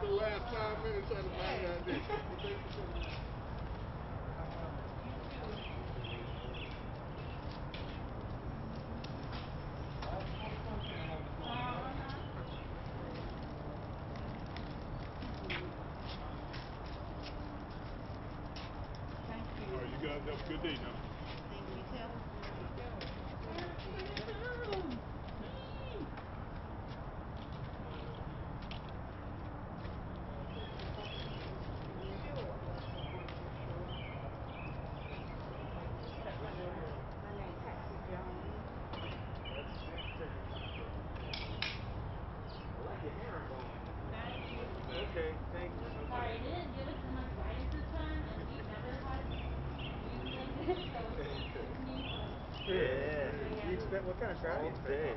The last five minutes trying to find out this. But thank you so much. Thank you. All right, you guys have a good day now. Thank you, too. My name Patsy Jones. Thank you. Okay, thank you. Sorry, they didn't give us enough guidance this time, and we never had used like this, so it's new. Yeah. You expect what kind of crowd? All day.